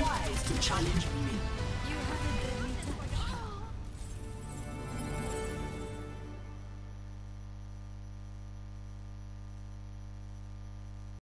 wise to challenge me.